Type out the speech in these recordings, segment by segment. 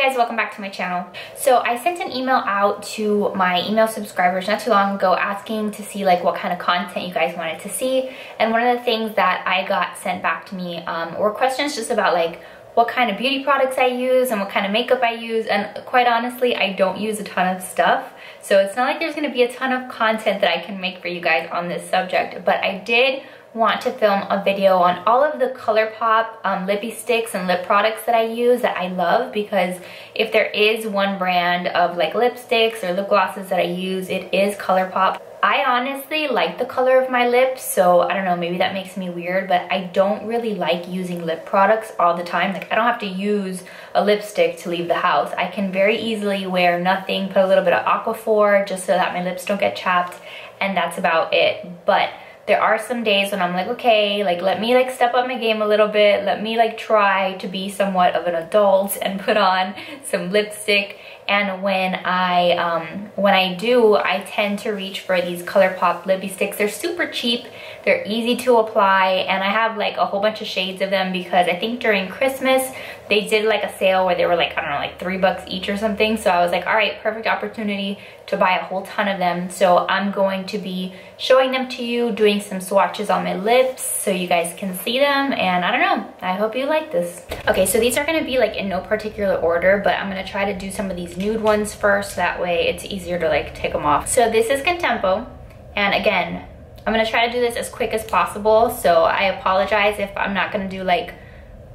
guys, welcome back to my channel. So I sent an email out to my email subscribers not too long ago asking to see like what kind of content you guys wanted to see. And one of the things that I got sent back to me um, were questions just about like what kind of beauty products I use and what kind of makeup I use. And quite honestly, I don't use a ton of stuff. So it's not like there's gonna be a ton of content that I can make for you guys on this subject, but I did want to film a video on all of the ColourPop um, Lippie Stix and lip products that I use that I love because if there is one brand of like lipsticks or lip glosses that I use, it is ColourPop. I honestly like the color of my lips, so I don't know, maybe that makes me weird, but I don't really like using lip products all the time. Like I don't have to use a lipstick to leave the house. I can very easily wear nothing, put a little bit of Aquaphor just so that my lips don't get chapped, and that's about it. But there are some days when I'm like, okay, like let me like step up my game a little bit. Let me like try to be somewhat of an adult and put on some lipstick and when I um, when I do, I tend to reach for these ColourPop Lippie Stix. They're super cheap, they're easy to apply, and I have like a whole bunch of shades of them because I think during Christmas, they did like a sale where they were like, I don't know, like three bucks each or something. So I was like, all right, perfect opportunity to buy a whole ton of them. So I'm going to be showing them to you, doing some swatches on my lips so you guys can see them. And I don't know, I hope you like this. Okay, so these are gonna be like in no particular order, but I'm gonna try to do some of these nude ones first. That way it's easier to like take them off. So this is Contempo. And again, I'm gonna try to do this as quick as possible. So I apologize if I'm not gonna do like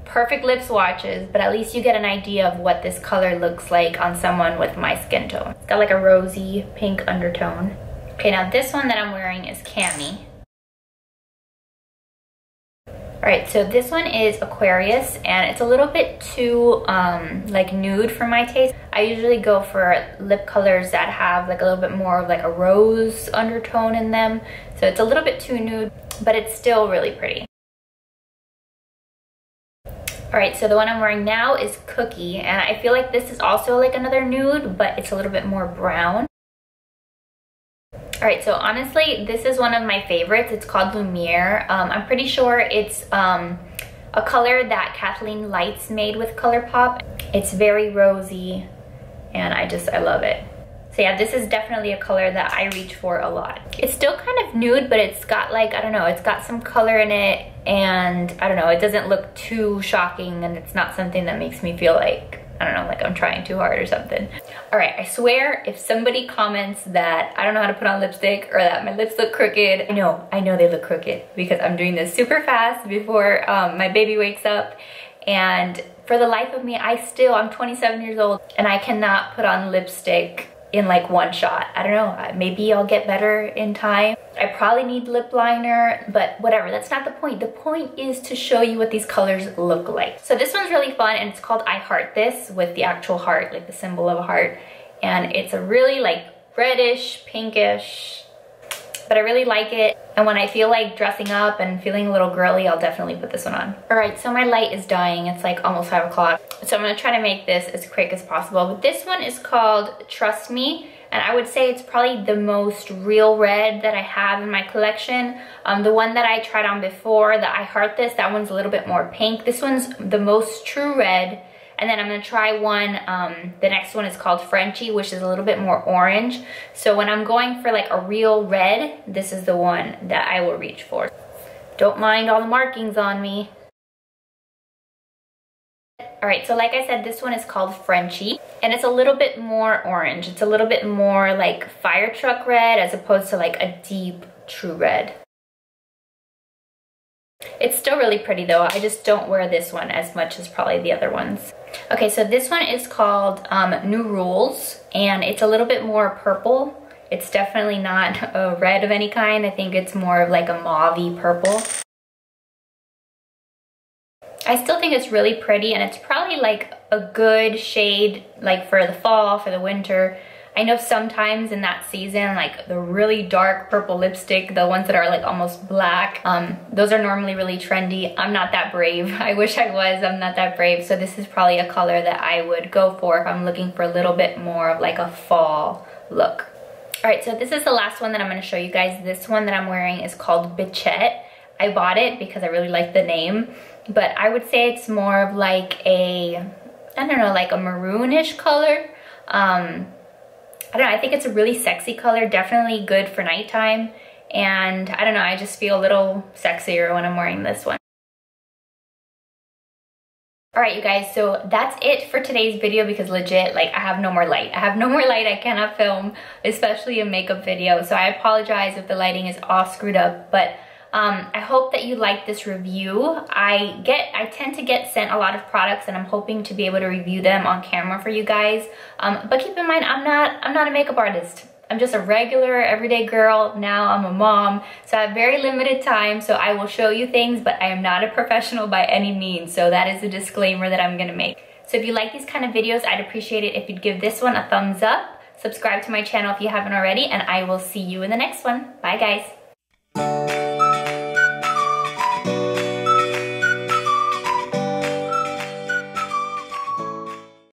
perfect lip swatches, but at least you get an idea of what this color looks like on someone with my skin tone. It's got like a rosy pink undertone. Okay, now this one that I'm wearing is Cami. All right, so this one is Aquarius and it's a little bit too um, like nude for my taste. I usually go for lip colors that have like a little bit more of like a rose undertone in them. So it's a little bit too nude, but it's still really pretty. All right, so the one I'm wearing now is Cookie, and I feel like this is also like another nude, but it's a little bit more brown. All right, so honestly, this is one of my favorites. It's called Lumiere. Um, I'm pretty sure it's um, a color that Kathleen Lights made with ColourPop. It's very rosy, and I just, I love it. So yeah, this is definitely a color that I reach for a lot. It's still kind of nude, but it's got like, I don't know, it's got some color in it and I don't know, it doesn't look too shocking and it's not something that makes me feel like I don't know, like I'm trying too hard or something. All right, I swear if somebody comments that I don't know how to put on lipstick or that my lips look crooked, I know, I know they look crooked because I'm doing this super fast before um, my baby wakes up. And for the life of me, I still, I'm 27 years old and I cannot put on lipstick in like one shot. I don't know, uh, maybe I'll get better in time. I probably need lip liner, but whatever, that's not the point. The point is to show you what these colors look like. So this one's really fun and it's called I Heart This with the actual heart, like the symbol of a heart. And it's a really like reddish, pinkish, but I really like it. And when I feel like dressing up and feeling a little girly, I'll definitely put this one on. All right, so my light is dying. It's like almost five o'clock. So I'm gonna try to make this as quick as possible. But this one is called Trust Me. And I would say it's probably the most real red that I have in my collection. Um, the one that I tried on before, the I Heart This, that one's a little bit more pink. This one's the most true red and then I'm gonna try one, um, the next one is called Frenchie, which is a little bit more orange. So when I'm going for like a real red, this is the one that I will reach for. Don't mind all the markings on me. All right, so like I said, this one is called Frenchie, and it's a little bit more orange. It's a little bit more like fire truck red as opposed to like a deep true red. It's still really pretty though. I just don't wear this one as much as probably the other ones. Okay, so this one is called um, New Rules, and it's a little bit more purple. It's definitely not a red of any kind. I think it's more of like a mauve purple. I still think it's really pretty and it's probably like a good shade like for the fall, for the winter. I know sometimes in that season, like the really dark purple lipstick, the ones that are like almost black, um, those are normally really trendy. I'm not that brave. I wish I was, I'm not that brave. So this is probably a color that I would go for if I'm looking for a little bit more of like a fall look. All right, so this is the last one that I'm gonna show you guys. This one that I'm wearing is called Bichette. I bought it because I really like the name, but I would say it's more of like a I don't know, like a maroonish color. Um, I don't know, I think it's a really sexy color, definitely good for nighttime. And I don't know, I just feel a little sexier when I'm wearing this one. All right, you guys, so that's it for today's video because legit, like, I have no more light. I have no more light. I cannot film, especially a makeup video. So I apologize if the lighting is all screwed up, but um, I hope that you like this review. I get, I tend to get sent a lot of products and I'm hoping to be able to review them on camera for you guys. Um, but keep in mind, I'm not, I'm not a makeup artist. I'm just a regular everyday girl. Now I'm a mom, so I have very limited time, so I will show you things, but I am not a professional by any means, so that is a disclaimer that I'm gonna make. So if you like these kind of videos, I'd appreciate it if you'd give this one a thumbs up, subscribe to my channel if you haven't already, and I will see you in the next one. Bye guys.